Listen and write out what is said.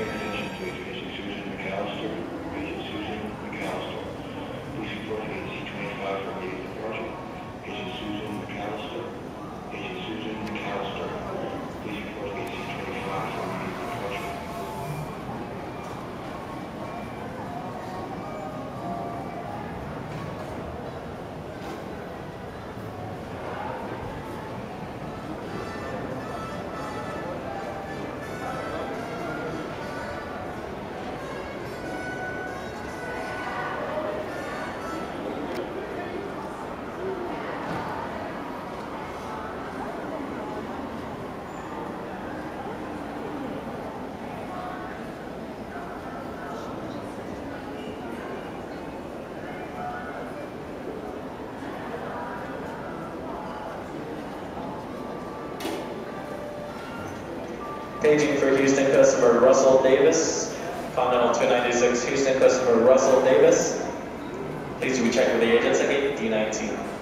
Amen. Paging for Houston customer Russell Davis. Continental 296 Houston customer Russell Davis. Please do we check with the agents at gate D19.